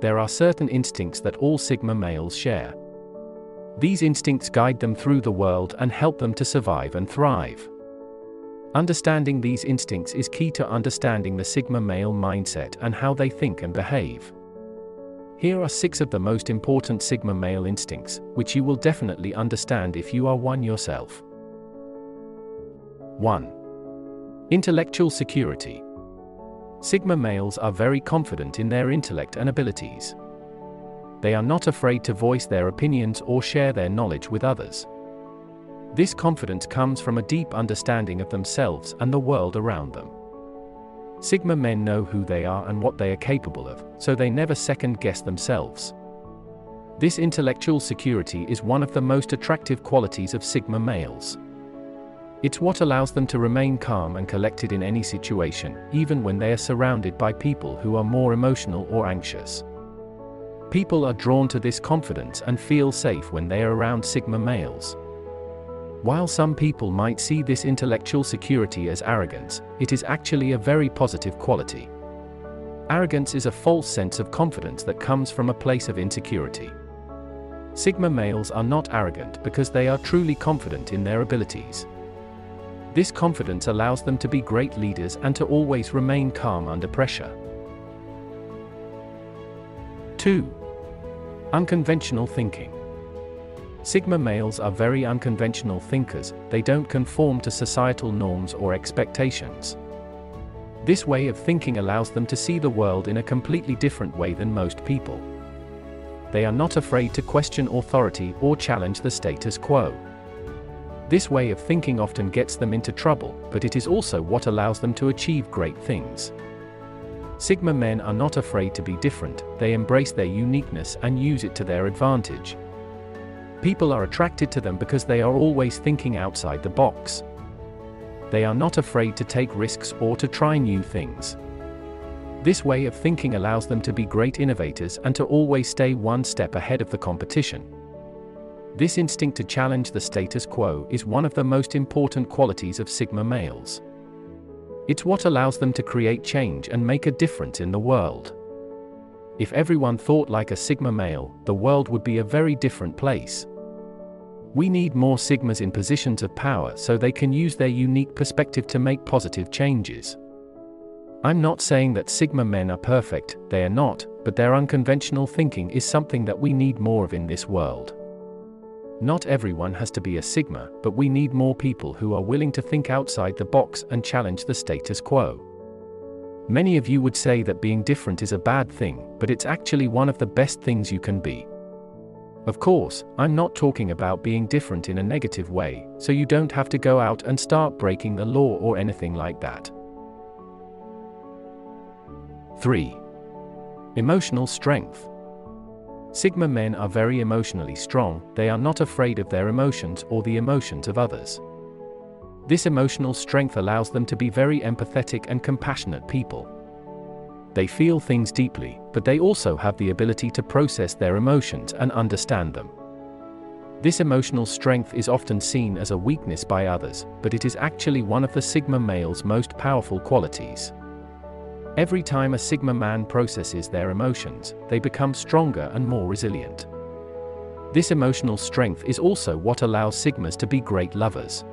there are certain instincts that all Sigma males share. These instincts guide them through the world and help them to survive and thrive. Understanding these instincts is key to understanding the Sigma male mindset and how they think and behave. Here are six of the most important Sigma male instincts, which you will definitely understand if you are one yourself. 1. Intellectual security. Sigma males are very confident in their intellect and abilities. They are not afraid to voice their opinions or share their knowledge with others. This confidence comes from a deep understanding of themselves and the world around them. Sigma men know who they are and what they are capable of, so they never second guess themselves. This intellectual security is one of the most attractive qualities of Sigma males. It's what allows them to remain calm and collected in any situation, even when they are surrounded by people who are more emotional or anxious. People are drawn to this confidence and feel safe when they are around Sigma males. While some people might see this intellectual security as arrogance, it is actually a very positive quality. Arrogance is a false sense of confidence that comes from a place of insecurity. Sigma males are not arrogant because they are truly confident in their abilities. This confidence allows them to be great leaders and to always remain calm under pressure. 2. Unconventional thinking. Sigma males are very unconventional thinkers, they don't conform to societal norms or expectations. This way of thinking allows them to see the world in a completely different way than most people. They are not afraid to question authority or challenge the status quo. This way of thinking often gets them into trouble, but it is also what allows them to achieve great things. Sigma men are not afraid to be different, they embrace their uniqueness and use it to their advantage. People are attracted to them because they are always thinking outside the box. They are not afraid to take risks or to try new things. This way of thinking allows them to be great innovators and to always stay one step ahead of the competition. This instinct to challenge the status quo is one of the most important qualities of Sigma males. It's what allows them to create change and make a difference in the world. If everyone thought like a Sigma male, the world would be a very different place. We need more Sigmas in positions of power so they can use their unique perspective to make positive changes. I'm not saying that Sigma men are perfect, they are not, but their unconventional thinking is something that we need more of in this world. Not everyone has to be a Sigma, but we need more people who are willing to think outside the box and challenge the status quo. Many of you would say that being different is a bad thing, but it's actually one of the best things you can be. Of course, I'm not talking about being different in a negative way, so you don't have to go out and start breaking the law or anything like that. 3. Emotional strength. Sigma men are very emotionally strong, they are not afraid of their emotions or the emotions of others. This emotional strength allows them to be very empathetic and compassionate people. They feel things deeply, but they also have the ability to process their emotions and understand them. This emotional strength is often seen as a weakness by others, but it is actually one of the Sigma male's most powerful qualities. Every time a Sigma man processes their emotions, they become stronger and more resilient. This emotional strength is also what allows Sigmas to be great lovers.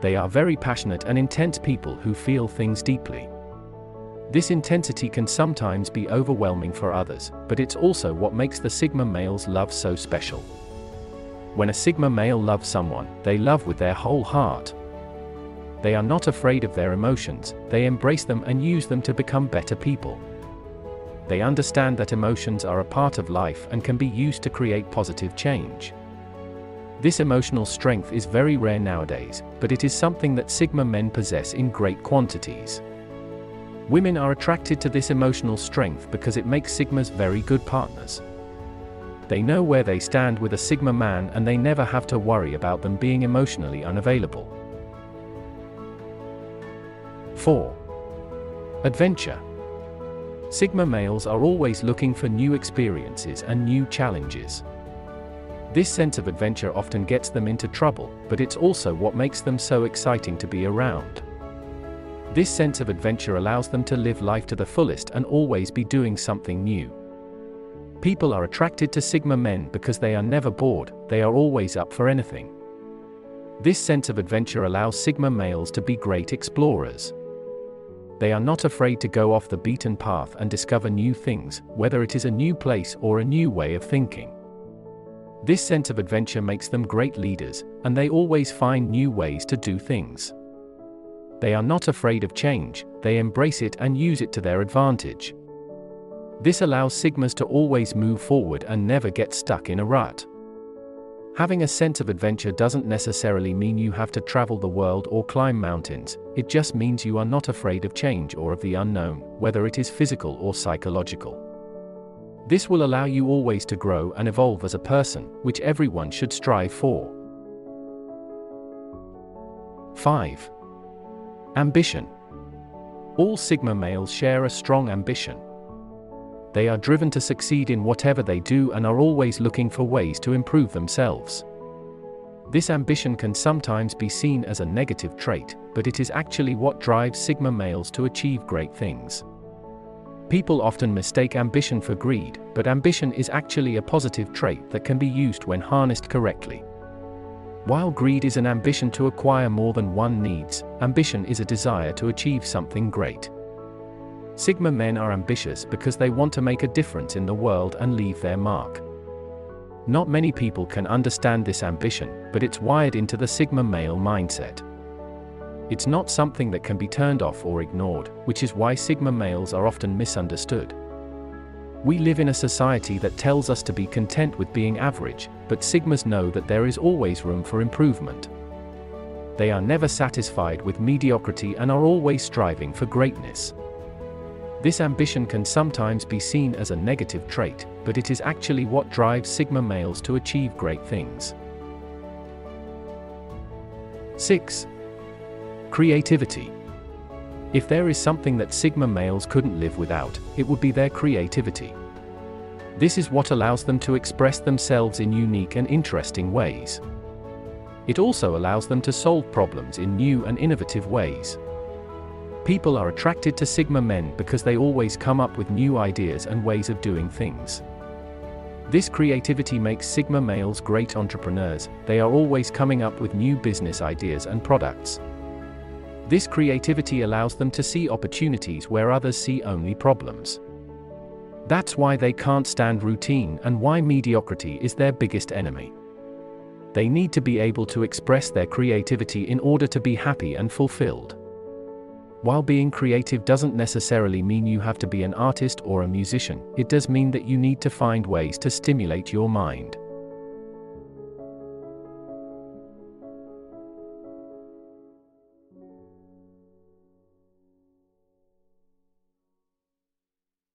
They are very passionate and intense people who feel things deeply. This intensity can sometimes be overwhelming for others, but it's also what makes the Sigma male's love so special. When a Sigma male loves someone, they love with their whole heart. They are not afraid of their emotions, they embrace them and use them to become better people. They understand that emotions are a part of life and can be used to create positive change. This emotional strength is very rare nowadays, but it is something that Sigma men possess in great quantities. Women are attracted to this emotional strength because it makes Sigmas very good partners. They know where they stand with a Sigma man and they never have to worry about them being emotionally unavailable. 4. Adventure. Sigma males are always looking for new experiences and new challenges. This sense of adventure often gets them into trouble, but it's also what makes them so exciting to be around. This sense of adventure allows them to live life to the fullest and always be doing something new. People are attracted to Sigma men because they are never bored, they are always up for anything. This sense of adventure allows Sigma males to be great explorers. They are not afraid to go off the beaten path and discover new things, whether it is a new place or a new way of thinking. This sense of adventure makes them great leaders, and they always find new ways to do things. They are not afraid of change, they embrace it and use it to their advantage. This allows Sigmas to always move forward and never get stuck in a rut. Having a sense of adventure doesn't necessarily mean you have to travel the world or climb mountains, it just means you are not afraid of change or of the unknown, whether it is physical or psychological. This will allow you always to grow and evolve as a person, which everyone should strive for. 5. Ambition. All Sigma males share a strong ambition. They are driven to succeed in whatever they do and are always looking for ways to improve themselves. This ambition can sometimes be seen as a negative trait, but it is actually what drives Sigma males to achieve great things. People often mistake ambition for greed, but ambition is actually a positive trait that can be used when harnessed correctly. While greed is an ambition to acquire more than one needs, ambition is a desire to achieve something great. Sigma men are ambitious because they want to make a difference in the world and leave their mark. Not many people can understand this ambition, but it's wired into the Sigma male mindset. It's not something that can be turned off or ignored, which is why Sigma males are often misunderstood. We live in a society that tells us to be content with being average, but Sigmas know that there is always room for improvement. They are never satisfied with mediocrity and are always striving for greatness. This ambition can sometimes be seen as a negative trait, but it is actually what drives Sigma males to achieve great things. 6. Creativity. If there is something that Sigma males couldn't live without, it would be their creativity. This is what allows them to express themselves in unique and interesting ways. It also allows them to solve problems in new and innovative ways. People are attracted to Sigma men because they always come up with new ideas and ways of doing things. This creativity makes Sigma males great entrepreneurs, they are always coming up with new business ideas and products. This creativity allows them to see opportunities where others see only problems. That's why they can't stand routine and why mediocrity is their biggest enemy. They need to be able to express their creativity in order to be happy and fulfilled. While being creative doesn't necessarily mean you have to be an artist or a musician, it does mean that you need to find ways to stimulate your mind.